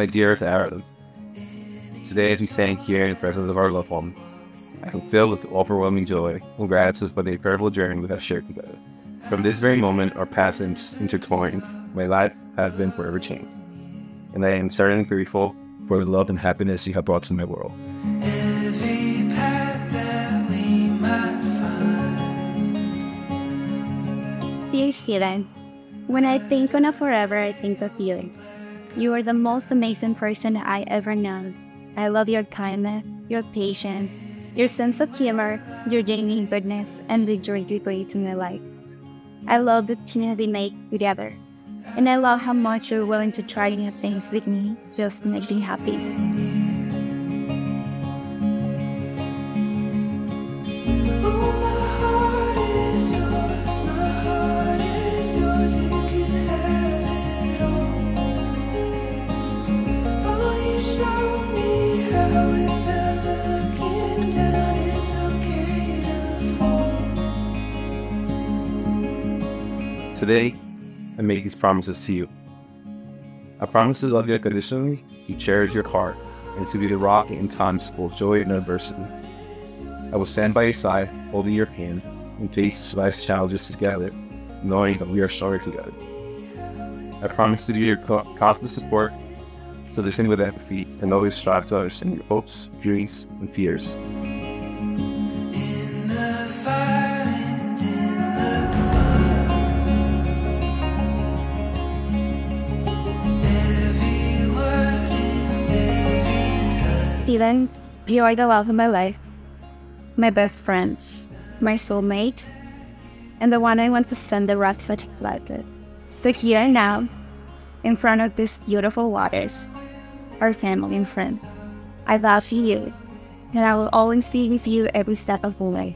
my dearest Arely. Today, as we stand here in the presence of our loved one, I am filled with overwhelming joy and gratitude for the incredible journey we have shared together. From this very moment, our paths intertwined, my life has been forever changed. And I am certainly grateful for the love and happiness you have brought to my world. Every path that we might find. Dear Steven, when I think on a forever, I think of you. You are the most amazing person I ever known. I love your kindness, your patience, your sense of humor, your genuine goodness, and the joy you bring to my life. I love the team we make together. And I love how much you're willing to try new things with me just to make me happy. Today, I make these promises to you. I promise to love you unconditionally, to cherish your heart, and to be the rock in times of joy and adversity. I will stand by your side, holding your hand, and face life's challenges together, knowing that we are stronger together. I promise to be your co- constant support, to listen with empathy, and always strive to understand your hopes, dreams, and fears. Steven, you are the love of my life, my best friend, my soulmate, and the one I want to spend the rest of my life with. So here now, in front of these beautiful waters, our family and friends, I love you, and I will always be with you every step of the way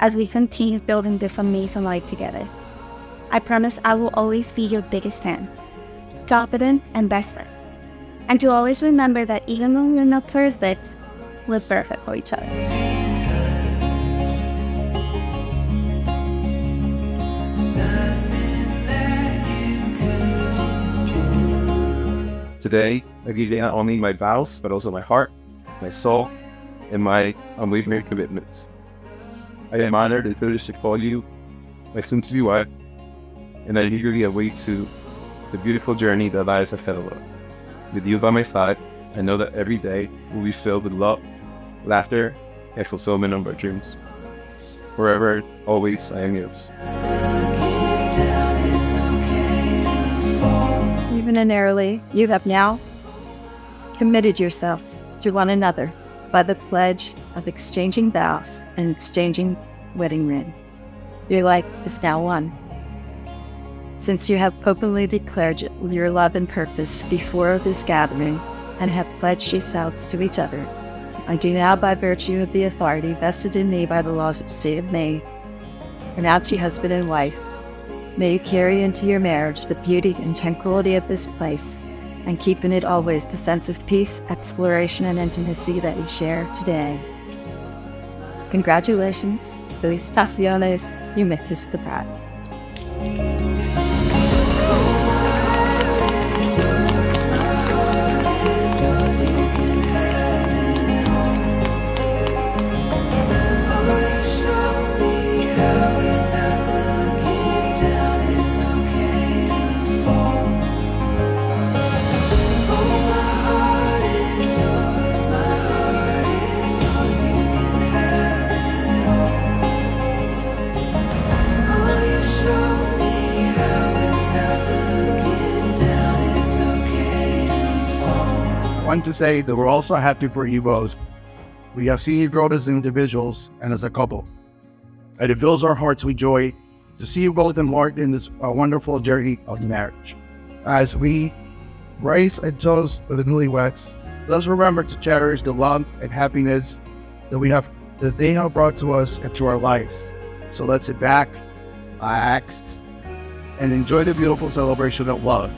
as we continue building this amazing life together. I promise I will always be your biggest fan, confident and best friend. And to always remember that even when we're not perfect, we're perfect for each other. Today, I give you not only my vows, but also my heart, my soul, and my unwavering commitments. I am honored and privileged to call you my soon to be wife, and I eagerly await to the beautiful journey that lies ahead of us. With you by my side, I know that every day will be filled with love, laughter, and fulfillment of our dreams. Forever, always, I am yours. Even in Arely, you have now committed yourselves to one another by the pledge of exchanging vows and exchanging wedding rings. Your life is now one. Since you have openly declared your love and purpose before this gathering and have pledged yourselves to each other, I do now, by virtue of the authority vested in me by the laws of the state of Maine, pronounce you husband and wife May you carry into your marriage the beauty and tranquility of this place, and keep in it always the sense of peace, exploration, and intimacy that you share today. Congratulations, felicitaciones, you make the bride. Want to say that we're also happy for you both. We have seen you grow as individuals and as a couple. And it fills our hearts with joy to see you both embarked in this uh, wonderful journey of marriage. As we raise and toast for the newlyweds, let's remember to cherish the love and happiness that we have, that they have brought to us and to our lives. So let's sit back, relax, and enjoy the beautiful celebration of love